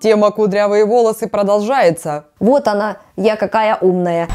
Тема кудрявые волосы продолжается. Вот она, я какая умная.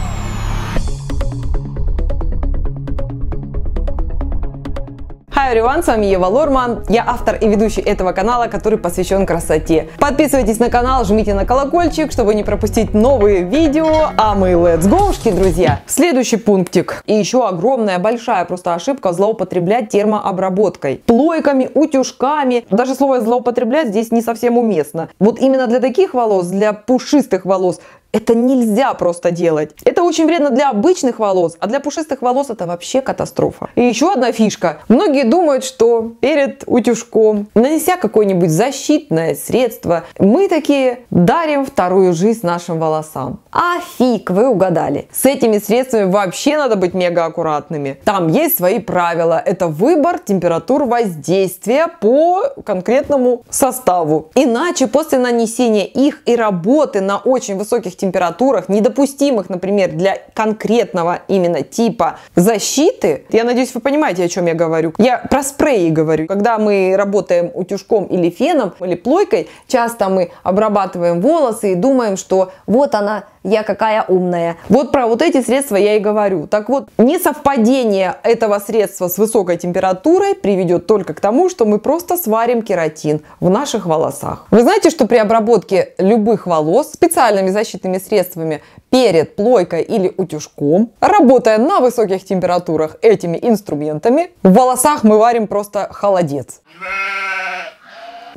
Hi everyone, с вами Ева Лорман. Я автор и ведущий этого канала, который посвящен красоте. Подписывайтесь на канал, жмите на колокольчик, чтобы не пропустить новые видео. А мы let's go, друзья. Следующий пунктик. И еще огромная, большая просто ошибка злоупотреблять термообработкой. Плойками, утюжками. Даже слово злоупотреблять здесь не совсем уместно. Вот именно для таких волос, для пушистых волос, это нельзя просто делать. Это очень вредно для обычных волос, а для пушистых волос это вообще катастрофа. И еще одна фишка. Многие думают, что перед утюжком, нанеся какое-нибудь защитное средство, мы такие дарим вторую жизнь нашим волосам. А фиг, вы угадали. С этими средствами вообще надо быть мега аккуратными. Там есть свои правила. Это выбор температур воздействия по конкретному составу. Иначе после нанесения их и работы на очень высоких температурах, недопустимых, например, для конкретного именно типа защиты, я надеюсь, вы понимаете, о чем я говорю. Я про спреи говорю. Когда мы работаем утюжком или феном, или плойкой, часто мы обрабатываем волосы и думаем, что вот она, я какая умная. Вот про вот эти средства я и говорю. Так вот, несовпадение этого средства с высокой температурой приведет только к тому, что мы просто сварим кератин в наших волосах. Вы знаете, что при обработке любых волос специальными защитными средствами перед плойкой или утюжком, работая на высоких температурах этими инструментами, в волосах мы варим просто холодец.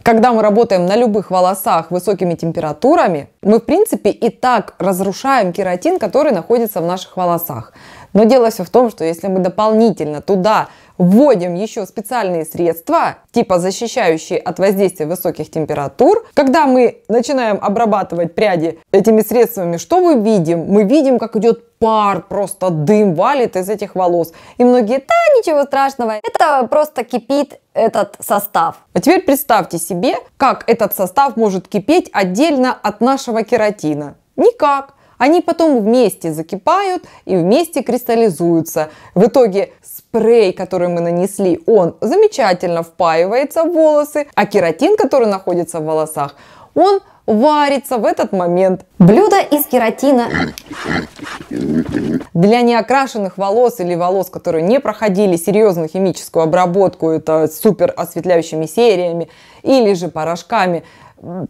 Когда мы работаем на любых волосах высокими температурами, мы в принципе и так разрушаем кератин, который находится в наших волосах. Но дело все в том, что если мы дополнительно туда вводим еще специальные средства, типа защищающие от воздействия высоких температур. Когда мы начинаем обрабатывать пряди этими средствами, что мы видим? Мы видим, как идет пар, просто дым валит из этих волос. И многие, да, ничего страшного, это просто кипит этот состав. А теперь представьте себе, как этот состав может кипеть отдельно от нашего кератина. Никак. Они потом вместе закипают и вместе кристаллизуются. В итоге спрей, который мы нанесли, он замечательно впаивается в волосы, а кератин, который находится в волосах, он варится в этот момент. Блюдо из кератина. Для неокрашенных волос или волос, которые не проходили серьезную химическую обработку, это супер осветляющими сериями или же порошками,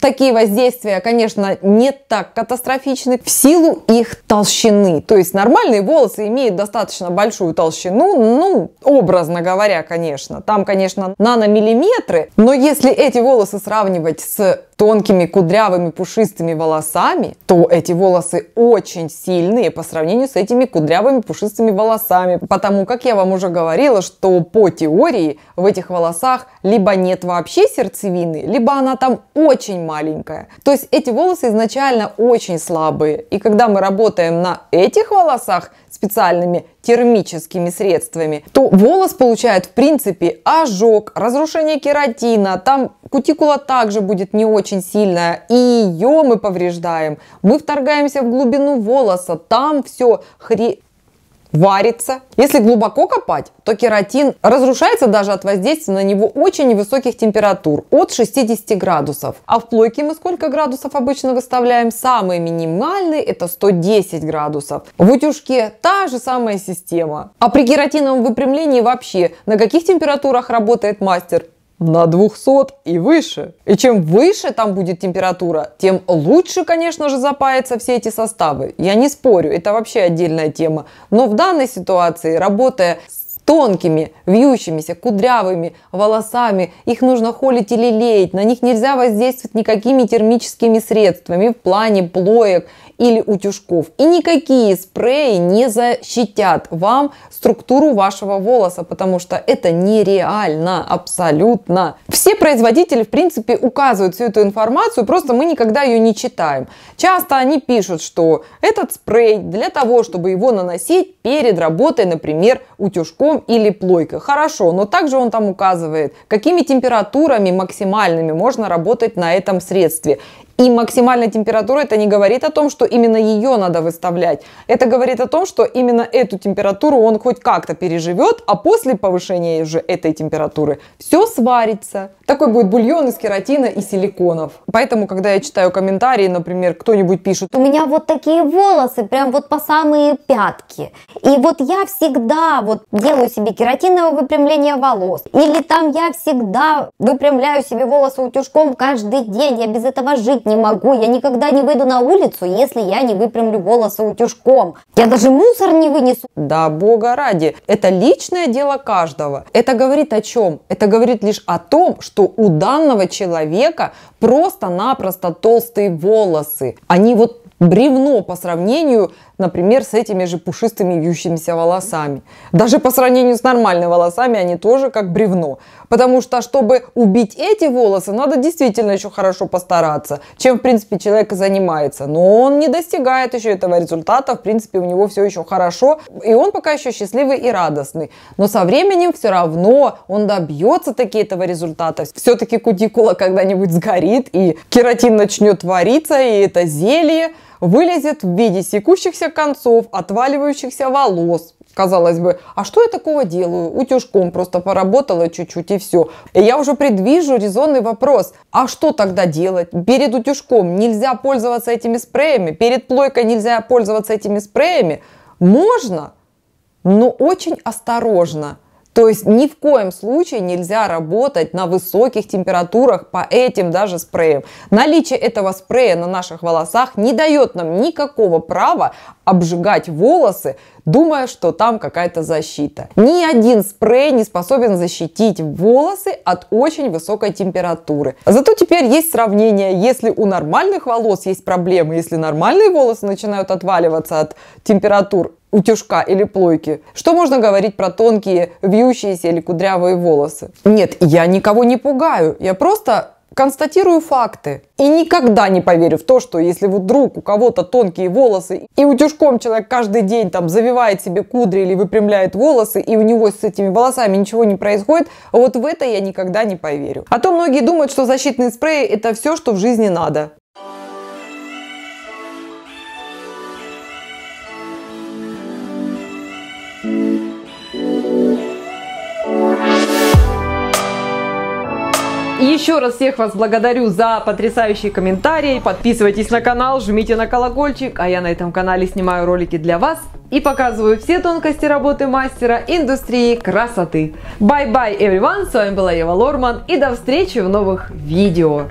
такие воздействия, конечно, не так катастрофичны в силу их толщины. То есть нормальные волосы имеют достаточно большую толщину, ну, образно говоря, конечно. Там, конечно, наномиллиметры, но если эти волосы сравнивать с тонкими, кудрявыми, пушистыми волосами, то эти волосы очень сильные по сравнению с этими кудрявыми, пушистыми волосами. Потому как я вам уже говорила, что по теории в этих волосах либо нет вообще сердцевины, либо она там очень маленькая. То есть эти волосы изначально очень слабые. И когда мы работаем на этих волосах специальными термическими средствами, то волос получает в принципе ожог, разрушение кератина, там кутикула также будет не очень сильная, и ее мы повреждаем. Мы вторгаемся в глубину волоса, там все хре варится. Если глубоко копать, то кератин разрушается даже от воздействия на него очень высоких температур, от 60 градусов. А в плойке мы сколько градусов обычно выставляем? Самые минимальные это 110 градусов. В утюжке та же самая система. А при кератиновом выпрямлении вообще на каких температурах работает мастер? На 200 и выше. И чем выше там будет температура, тем лучше, конечно же, запаяться все эти составы. Я не спорю, это вообще отдельная тема. Но в данной ситуации, работая с тонкими, вьющимися, кудрявыми волосами, их нужно холить или леять, на них нельзя воздействовать никакими термическими средствами в плане плоек или утюжков. И никакие спреи не защитят вам структуру вашего волоса, потому что это нереально абсолютно. Все производители, в принципе, указывают всю эту информацию, просто мы никогда ее не читаем. Часто они пишут, что этот спрей для того, чтобы его наносить перед работой, например, утюжком или плойкой. Хорошо, но также он там указывает, какими температурами максимальными можно работать на этом средстве. И максимальная температура это не говорит о том, что именно ее надо выставлять. Это говорит о том, что именно эту температуру он хоть как-то переживет, а после повышения уже этой температуры все сварится. Такой будет бульон из кератина и силиконов. Поэтому, когда я читаю комментарии, например, кто-нибудь пишет, У меня вот такие волосы, прям вот по самые пятки. И вот я всегда вот делаю себе кератиновое выпрямление волос. Или там я всегда выпрямляю себе волосы утюжком каждый день. Я без этого жить не могу. Я никогда не выйду на улицу, если я не выпрямлю волосы утюжком. Я даже мусор не вынесу. Да, бога ради. Это личное дело каждого. Это говорит о чем? Это говорит лишь о том, что у данного человека просто-напросто толстые волосы. Они вот бревно по сравнению, например, с этими же пушистыми вьющимися волосами. Даже по сравнению с нормальными волосами они тоже как бревно. Потому что, чтобы убить эти волосы, надо действительно еще хорошо постараться, чем, в принципе, человек и занимается. Но он не достигает еще этого результата, в принципе, у него все еще хорошо, и он пока еще счастливый и радостный. Но со временем все равно он добьется таки этого результата. Все-таки кутикула когда-нибудь сгорит, и кератин начнет вариться, и это зелье вылезет в виде секущихся концов, отваливающихся волос. Казалось бы, а что я такого делаю? Утюжком просто поработала чуть-чуть и все. И я уже предвижу резонный вопрос. А что тогда делать? Перед утюжком нельзя пользоваться этими спреями? Перед плойкой нельзя пользоваться этими спреями? Можно, но очень осторожно. То есть ни в коем случае нельзя работать на высоких температурах по этим даже спреям. Наличие этого спрея на наших волосах не дает нам никакого права обжигать волосы, думая, что там какая-то защита. Ни один спрей не способен защитить волосы от очень высокой температуры. Зато теперь есть сравнение. Если у нормальных волос есть проблемы, если нормальные волосы начинают отваливаться от температур утюжка или плойки. Что можно говорить про тонкие, вьющиеся или кудрявые волосы? Нет, я никого не пугаю. Я просто констатирую факты. И никогда не поверю в то, что если вдруг у кого-то тонкие волосы, и утюжком человек каждый день там завивает себе кудри или выпрямляет волосы, и у него с этими волосами ничего не происходит, вот в это я никогда не поверю. А то многие думают, что защитные спреи это все, что в жизни надо. Еще раз всех вас благодарю за потрясающие комментарии. Подписывайтесь на канал, жмите на колокольчик, а я на этом канале снимаю ролики для вас и показываю все тонкости работы мастера индустрии красоты. Bye bye everyone, с вами была Ева Лорман и до встречи в новых видео.